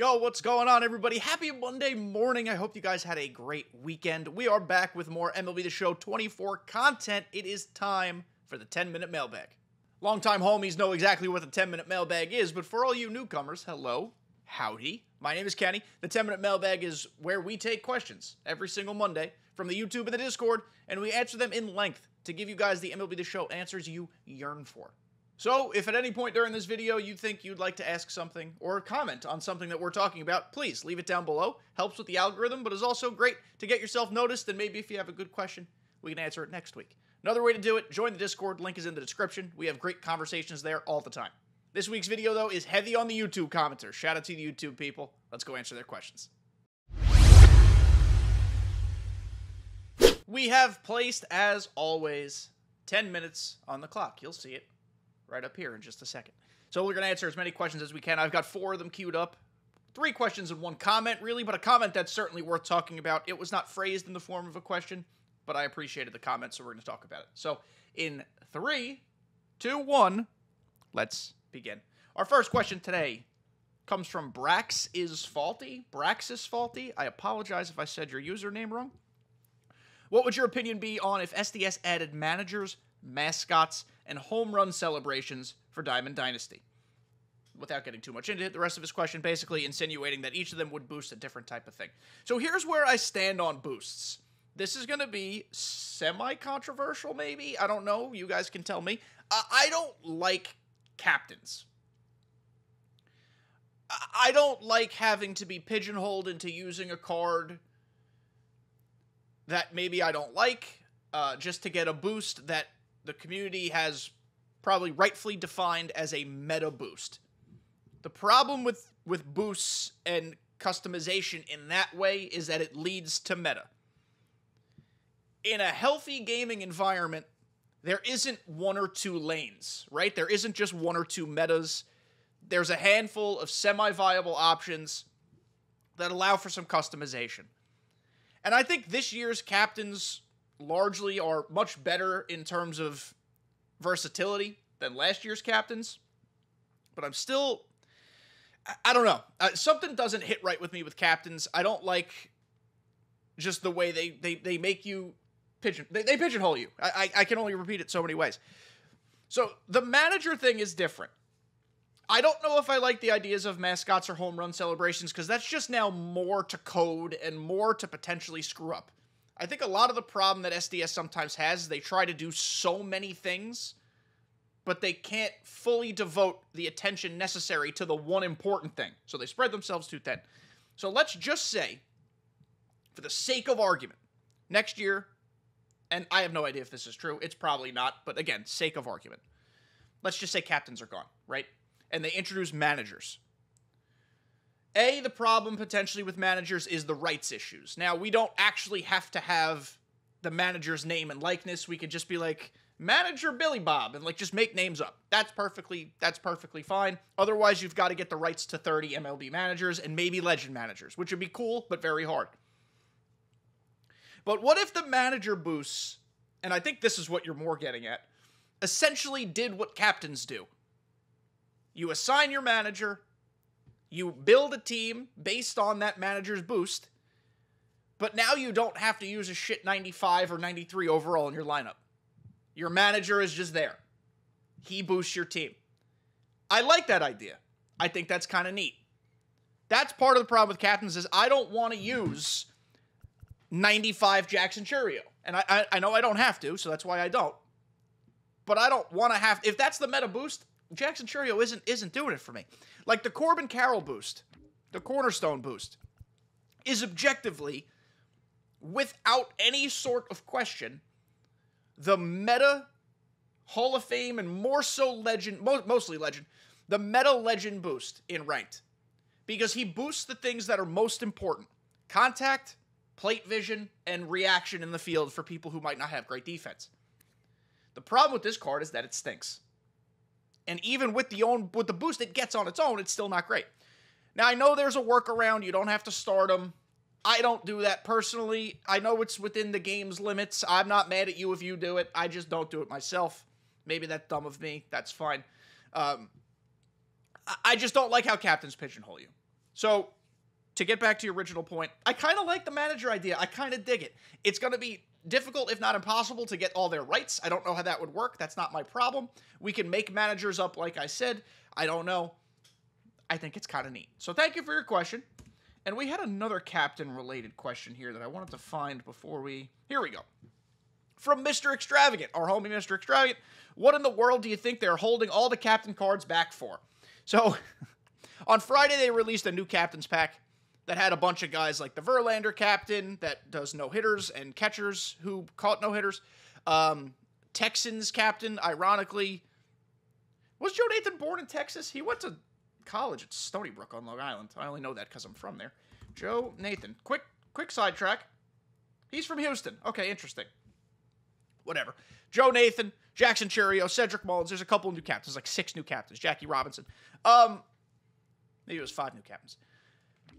Yo, what's going on, everybody? Happy Monday morning. I hope you guys had a great weekend. We are back with more MLB The Show 24 content. It is time for the 10 minute mailbag. Longtime homies know exactly what the 10 minute mailbag is, but for all you newcomers, hello, howdy. My name is Kenny. The 10 minute mailbag is where we take questions every single Monday from the YouTube and the Discord, and we answer them in length to give you guys the MLB The Show answers you yearn for. So, if at any point during this video you think you'd like to ask something or comment on something that we're talking about, please leave it down below. Helps with the algorithm, but is also great to get yourself noticed. And maybe if you have a good question, we can answer it next week. Another way to do it, join the Discord. Link is in the description. We have great conversations there all the time. This week's video, though, is heavy on the YouTube commenters. Shout out to the YouTube people. Let's go answer their questions. We have placed, as always, 10 minutes on the clock. You'll see it right up here in just a second. So we're going to answer as many questions as we can. I've got four of them queued up. Three questions and one comment, really, but a comment that's certainly worth talking about. It was not phrased in the form of a question, but I appreciated the comment, so we're going to talk about it. So in three, two, one, let's begin. Our first question today comes from Brax is faulty. Brax is faulty. I apologize if I said your username wrong. What would your opinion be on if SDS added managers, mascots, and home run celebrations for Diamond Dynasty? Without getting too much into it, the rest of his question basically insinuating that each of them would boost a different type of thing. So here's where I stand on boosts. This is going to be semi controversial, maybe. I don't know. You guys can tell me. I, I don't like captains. I don't like having to be pigeonholed into using a card that maybe I don't like uh, just to get a boost that the community has probably rightfully defined as a meta boost. The problem with with boosts and customization in that way is that it leads to meta. In a healthy gaming environment, there isn't one or two lanes, right? There isn't just one or two metas. There's a handful of semi-viable options that allow for some customization. And I think this year's captains largely are much better in terms of versatility than last year's captains. But I'm still, I, don't know. Uh, something doesn't hit right with me with captains. I don't like just the way they they, they make you pigeon they, they pigeonhole you. I, I I can only repeat it so many ways. So the manager thing is different. I don't know if I like the ideas of mascots or home run celebrations because that's just now more to code and more to potentially screw up. I think a lot of the problem that SDS sometimes has is they try to do so many things, but they can't fully devote the attention necessary to the one important thing. So they spread themselves too thin. So let's just say, for the sake of argument, next year, and I have no idea if this is true, it's probably not, but again, sake of argument. Let's just say captains are gone, right? And they introduce managers. A, the problem potentially with managers is the rights issues. Now, we don't actually have to have the manager's name and likeness. We could just be like, manager Billy Bob and like just make names up. That's perfectly that's perfectly fine. Otherwise, you've got to get the rights to 30 MLB managers and maybe legend managers, which would be cool but very hard. But what if the manager boosts, and I think this is what you're more getting at, essentially did what captains do. You assign your manager, you build a team based on that manager's boost, but now you don't have to use a shit 95 or 93 overall in your lineup. Your manager is just there. He boosts your team. I like that idea. I think that's kind of neat. That's part of the problem with captains is I don't want to use 95 Jackson Chourio. And I, I, I know I don't have to, so that's why I don't. But I don't want to have if that's the meta boost, Jackson Chourio isn't isn't doing it for me. Like the Corbin Carroll boost, the cornerstone boost, is objectively, without any sort of question, the meta Hall of Fame and more so legend, mo- mostly legend, the meta legend boost in ranked. Because he boosts the things that are most important contact, plate vision, and reaction in the field for people who might not have great defense. The problem with this card is that it stinks. And even with the own with the boost it gets on its own, it's still not great. Now I know there's a workaround. You don't have to start them. I don't do that personally. I know it's within the game's limits. I'm not mad at you if you do it. I just don't do it myself. Maybe that's dumb of me. That's fine. Um, I just don't like how captains pigeonhole you. So, to get back to your original point, I kind of like the manager idea. I kind of dig it. It's going to be difficult, if not impossible, to get all their rights. I don't know how that would work. That's not my problem. We can make managers up, like I said. I don't know. I think it's kind of neat. So, thank you for your question. And we had another captain related question here that I wanted to find before we. Here we go. From Mr. Extravagant, our homie Mr. Extravagant. What in the world do you think they're holding all the captain cards back for? So, on Friday, they released a new captain's pack that had a bunch of guys like the Verlander captain that does no hitters and catchers who caught no hitters. Um, Texans captain, ironically, was Joe Nathan born in Texas? He went to college at Stony Brook on Long Island. I only know that because I'm from there. Joe Nathan. Quick, quick sidetrack. He's from Houston. Okay, interesting. Whatever. Joe Nathan, Jackson Chourio, Cedric Mullins. There's a couple new captains, like six new captains. Jackie Robinson. Um, maybe it was five new captains.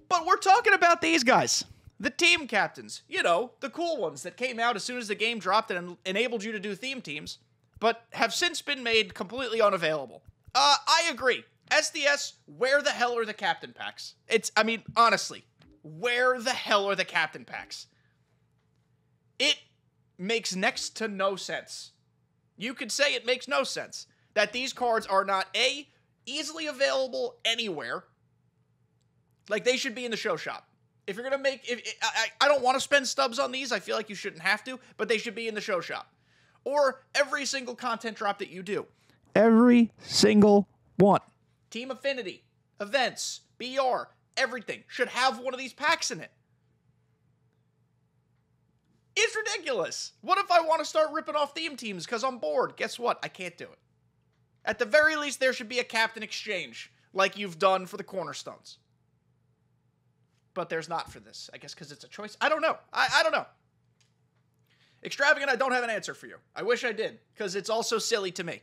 But we're talking about these guys. The team captains, you know, the cool ones that came out as soon as the game dropped and enabled you to do theme teams, but have since been made completely unavailable. Uh, I agree. SDS, where the hell are the captain packs? It's, I mean, honestly, where the hell are the captain packs? It makes next to no sense. You could say it makes no sense that these cards are not A, easily available anywhere. Like they should be in the show shop. If you're gonna make, if I, I don't want to spend stubs on these, I feel like you shouldn't have to, but they should be in the show shop, or every single content drop that you do. Every single one. Team Affinity, events, BR, everything should have one of these packs in it. It's ridiculous. What if I want to start ripping off theme teams because I'm bored? Guess what? I can't do it. At the very least, there should be a captain exchange like you've done for the cornerstones. But there's not for this. I guess because it's a choice. I don't know. I, I don't know. Extravagant, I don't have an answer for you. I wish I did because it's also silly to me.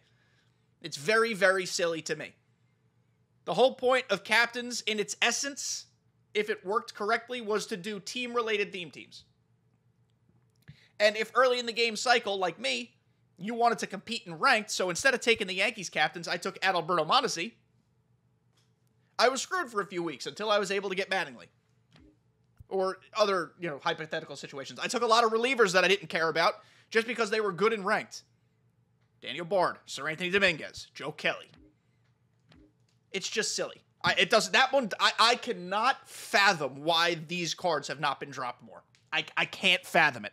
It's very, very silly to me. The whole point of captains, in its essence, if it worked correctly, was to do team related theme teams. And if early in the game cycle, like me, you wanted to compete in ranked, so instead of taking the Yankees captains, I took Adalberto Mondesi. I was screwed for a few weeks until I was able to get Mattingly. Or other, you know, hypothetical situations. I took a lot of relievers that I didn't care about just because they were good and ranked. Daniel Bard, Seranthony Dominguez, Joe Kelly. It's just silly. I, it does that one. I, I cannot fathom why these cards have not been dropped more. I, I can't fathom it.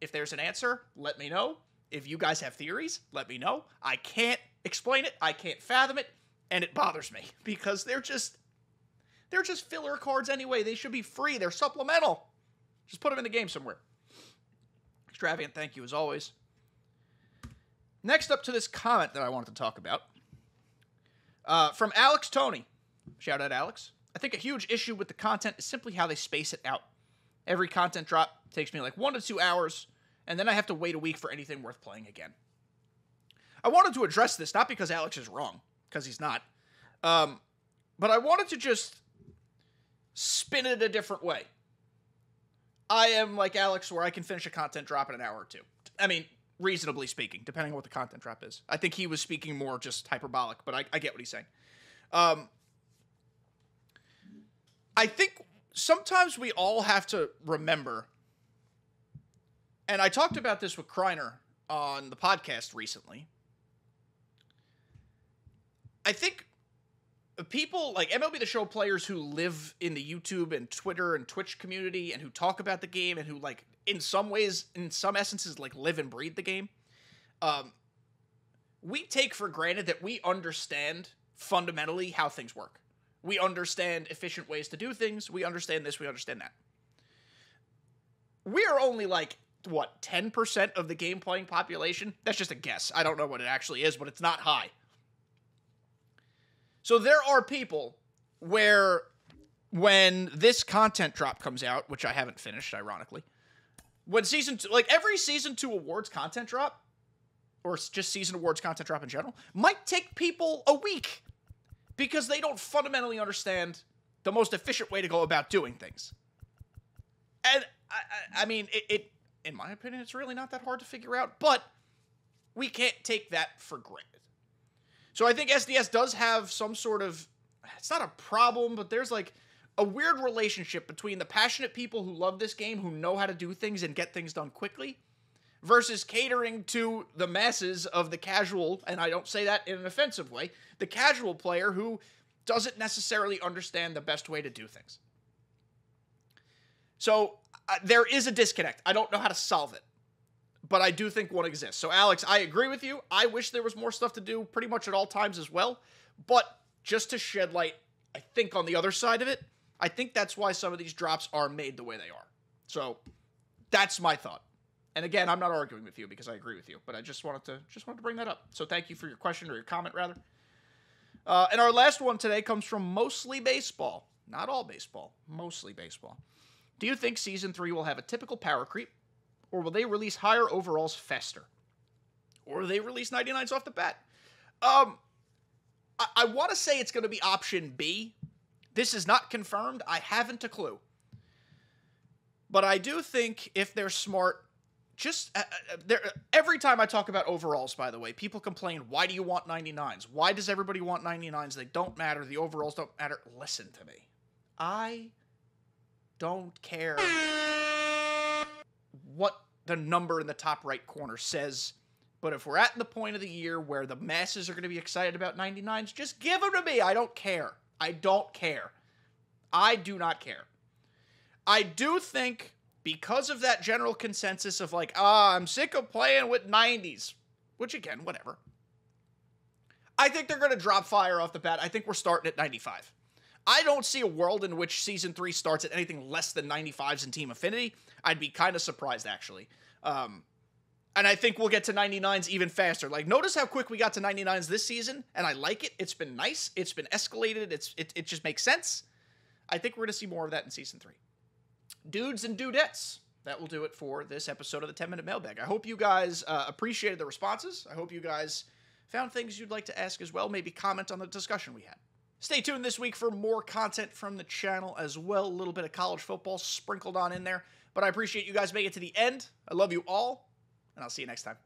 If there's an answer, let me know. If you guys have theories, let me know. I can't explain it. I can't fathom it, and it bothers me because they're just they're just filler cards anyway. They should be free. They're supplemental. Just put them in the game somewhere. Extravagant, thank you as always. Next up to this comment that I wanted to talk about uh, from Alex Tony. Shout out, Alex. I think a huge issue with the content is simply how they space it out. Every content drop takes me like one to two hours, and then I have to wait a week for anything worth playing again. I wanted to address this not because Alex is wrong, because he's not, um, but I wanted to just spin it a different way. I am like Alex, where I can finish a content drop in an hour or two. I mean, reasonably speaking, depending on what the content drop is. I think he was speaking more just hyperbolic, but I, I get what he's saying. Um, I think sometimes we all have to remember, and I talked about this with Kreiner on the podcast recently. I think people like MLB The Show players who live in the YouTube and Twitter and Twitch community and who talk about the game and who like in some ways, in some essences, like live and breathe the game. Um, we take for granted that we understand fundamentally how things work. We understand efficient ways to do things. We understand this. We understand that. We are only like what 10% of the game playing population. That's just a guess. I don't know what it actually is, but it's not high. So there are people where when this content drop comes out, which I haven't finished, ironically, when season two, like every season two awards content drop, or just season awards content drop in general, might take people a week because they don't fundamentally understand the most efficient way to go about doing things. And I, I, I mean, it, it, in my opinion, it's really not that hard to figure out, but we can't take that for granted. So I think SDS does have some sort of it's not a problem, but there's like a weird relationship between the passionate people who love this game, who know how to do things and get things done quickly, versus catering to the masses of the casual, and I don't say that in an offensive way, the casual player who doesn't necessarily understand the best way to do things. So uh, there is a disconnect. I don't know how to solve it, but I do think one exists. So, Alex, I agree with you. I wish there was more stuff to do pretty much at all times as well. But just to shed light, I think on the other side of it, I think that's why some of these drops are made the way they are. So that's my thought. And again, I'm not arguing with you because I agree with you, but I just wanted to just wanted to bring that up. So thank you for your question or your comment rather. Uh, and our last one today comes from mostly baseball, not all baseball, mostly baseball. Do you think season three will have a typical power creep, or will they release higher overalls faster, or will they release 99s off the bat? Um, I, I want to say it's going to be option B. This is not confirmed. I haven't a clue. But I do think if they're smart, just uh, uh, every time I talk about overalls by the way, people complain, "Why do you want 99s? Why does everybody want 99s? They don't matter. The overalls don't matter." Listen to me. I don't care what the number in the top right corner says but if we're at the point of the year where the masses are going to be excited about 99s, just give them to me. I don't care. I don't care. I do not care. I do think because of that general consensus of like, ah, I'm sick of playing with 90s, which again, whatever. I think they're going to drop fire off the bat. I think we're starting at 95. I don't see a world in which season three starts at anything less than 95s in Team Affinity. I'd be kind of surprised, actually. Um, and I think we'll get to 99s even faster. Like, notice how quick we got to 99s this season, and I like it. It's been nice. It's been escalated. It's it, it just makes sense. I think we're going to see more of that in season three. Dudes and dudettes, that will do it for this episode of the 10 Minute Mailbag. I hope you guys uh, appreciated the responses. I hope you guys found things you'd like to ask as well. Maybe comment on the discussion we had. Stay tuned this week for more content from the channel as well. A little bit of college football sprinkled on in there. But I appreciate you guys making it to the end. I love you all and I'll see you next time.